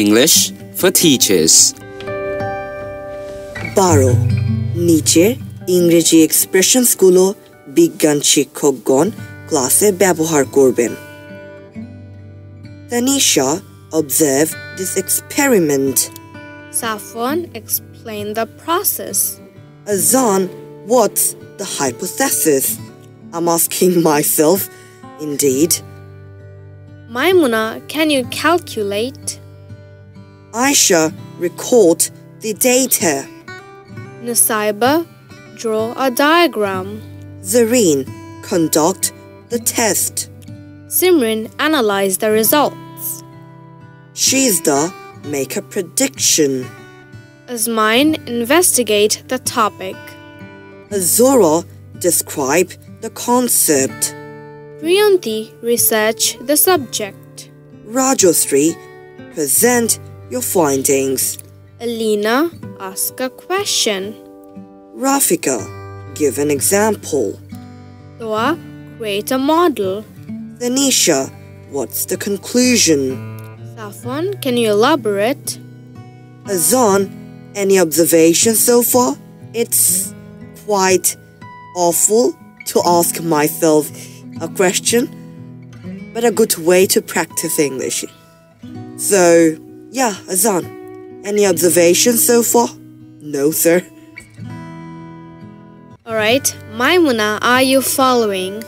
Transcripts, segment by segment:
English for Teachers বারো নিচের ইংরেজি এক্সপ্রেশনসগুলো বিজ্ঞান শিক্ষকগণ ক্লাসে ব্যবহার করবেন Tanisha, observe this experiment. Safwan, explain the process. Azan, what's the hypothesis? I'm asking myself, indeed. Maimuna, can you calculate? Aisha, record the data. Nusaiba, draw a diagram. Zareen, conduct the test. Simran, analyze the results. Shizda, make a prediction. Asmine, investigate the topic. Azora, describe the concept. Priyanti, research the subject. Rajostri, present your findings. Alina, ask a question. Rafika, give an example. Dua, create a model. Tanisha, what's the conclusion? Safwan, can you elaborate? Azan, any observations so far? It's quite awful to ask myself a question, but a good way to practice English. So, yeah, Azan, any observations so far? No, sir. Alright, Maimuna, are you following?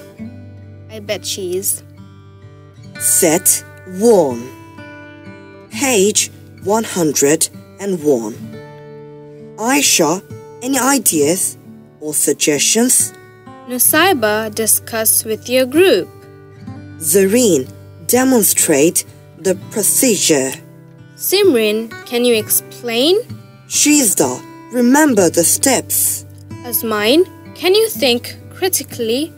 I bet she is. Set 1. Page 101. Aisha, any ideas or suggestions? Nusaiba, discuss with your group. Zareen, demonstrate the procedure. Simrin, can you explain? Shizda, remember the steps. Asmine, can you think critically?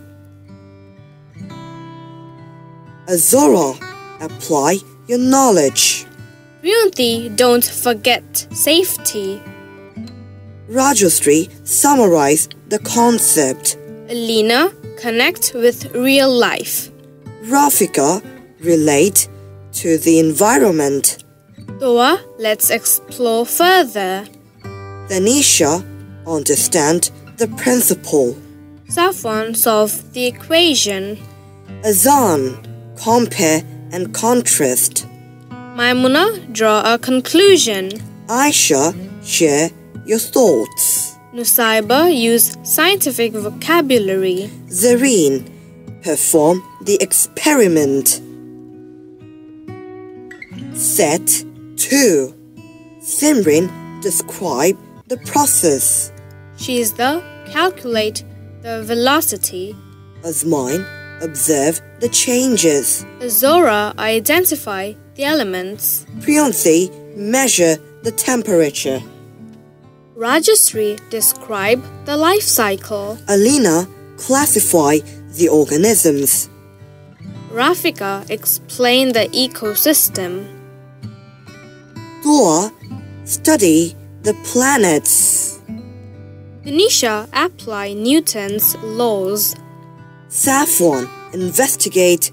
Azora, apply your knowledge. Priyanti, don't forget safety. Rajastri, summarize the concept. Alina, connect with real life. Rafika, relate to the environment. Dua, let's explore further. Tanisha, understand the principle. Safwan, solve the equation. Azan, compare and contrast. Maimuna, draw a conclusion. Aisha, share your thoughts. Nusaiba, use scientific vocabulary. Zareen, perform the experiment. Set 2. Simrin, describe the process. She is the calculate the velocity. Asmine, observe the changes. Azora, identify the elements. Priyansi, measure the temperature. Rajasri, describe the life cycle. Alina, classify the organisms. Rafika, explain the ecosystem. Dua, study the planets. Tanisha, apply Newton's laws. Safwan, investigate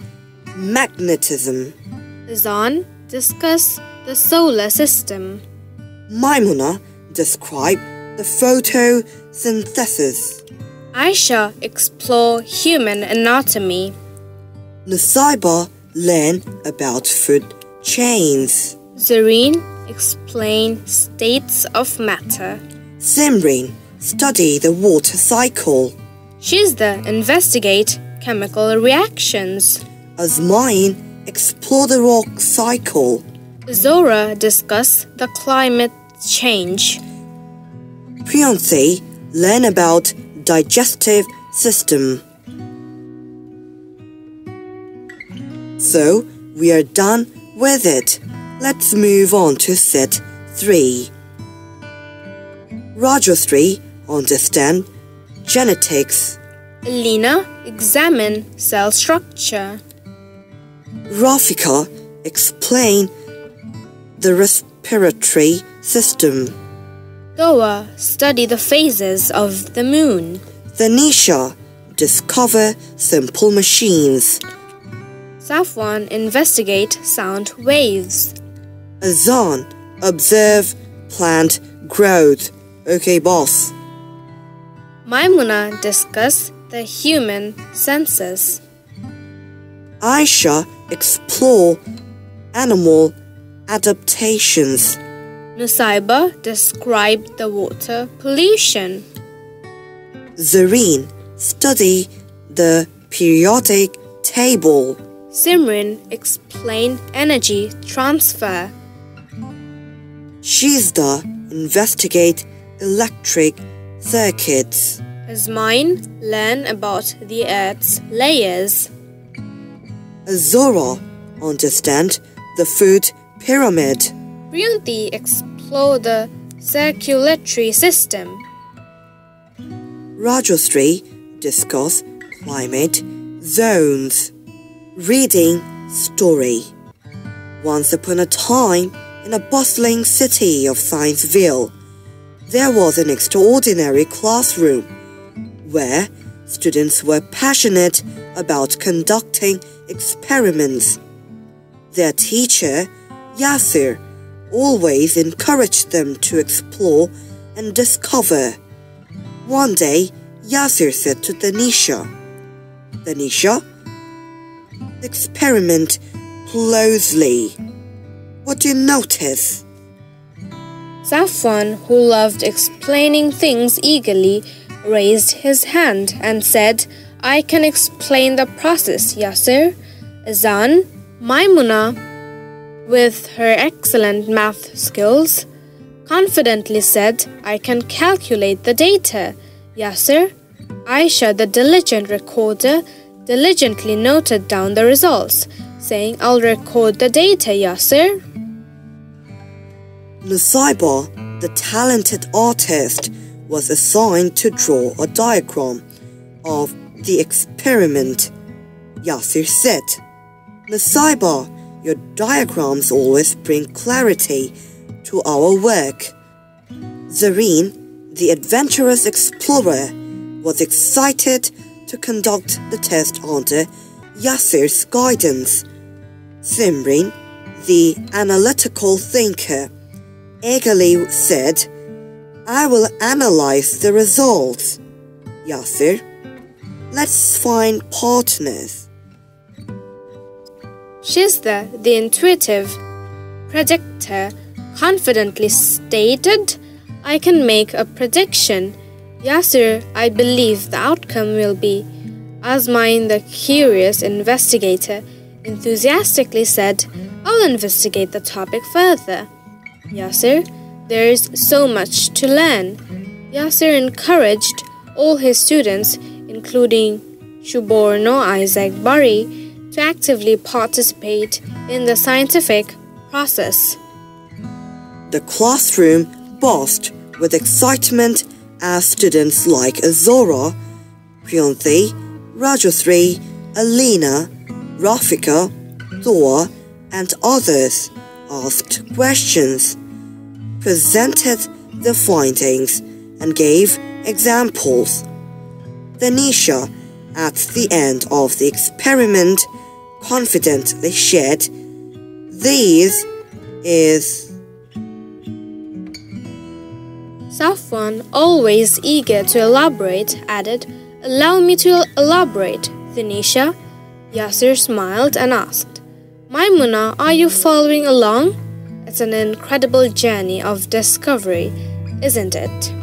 magnetism. Zan, discuss the solar system. Maimuna, describe the photosynthesis. Aisha, explore human anatomy. Nusaiba, learn about food chains. Zareen, explain states of matter. Simrin, study the water cycle. Shizda, investigate chemical reactions. Asmine, explore the rock cycle. Zora, discuss the climate change. Priyansi, learn about digestive system. So, we are done with it. Let's move on to set 3. Rajastri, understand genetics. Alina, examine cell structure. Rafika, explain the respiratory system. Goa, study the phases of the moon. Tanisha, discover simple machines. Safwan, investigate sound waves. Azan, observe plant growth. Okay, boss. Maimuna, discuss the human senses. Aisha, explore animal adaptations. Nusaiba, describe the water pollution. Zareen, study the periodic table. Simran, explain energy transfer. Shizda, investigate electric circuits. Azmine, learn about the Earth's layers. Azora, understand the food pyramid. Priyanti, explore the circulatory system. Rajastri, discuss climate zones. Reading story. Once upon a time, in a bustling city of Scienceville, there was an extraordinary classroom where students were passionate about conducting experiments. Their teacher, Yeasir, always encouraged them to explore and discover. One day, Yeasir said to Danisha, Danisha, experiment closely. What do you notice? Safwan, who loved explaining things eagerly, raised his hand and said, I can explain the process, Yeasir. Azan, Maimuna, with her excellent math skills, confidently said, I can calculate the data. Yeasir, Aisha, the diligent recorder, diligently noted down the results, saying, I'll record the data, Yeasir. Nusaiba, the talented artist, was assigned to draw a diagram of the experiment. Yeasir said, Nusaiba, your diagrams always bring clarity to our work. Zareen, the adventurous explorer, was excited to conduct the test under Yeasir's guidance. Simran, the analytical thinker, eagerly said, I will analyze the results. Yeasir, let's find partners. Shizda, the intuitive predictor, confidently stated, I can make a prediction. Yeasir, I believe the outcome will be. Azmine, the curious investigator, enthusiastically said, I'll investigate the topic further. Yeasir, there is so much to learn. Yeasir encouraged all his students, including Shuborno Isaac Bari, to actively participate in the scientific process. The classroom buzzed with excitement as students like Azora, Priyanthi, Rajasri, Alina, Rafika, Thor, and others asked questions, presented their findings, and gave examples. Danisha, at the end of the experiment, confidently they shared, These is Safwan, always eager to elaborate, added, Allow me to elaborate, Dhanisha. Yeasir smiled and asked, Maimuna, are you following along? It's an incredible journey of discovery, isn't it?